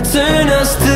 turn us to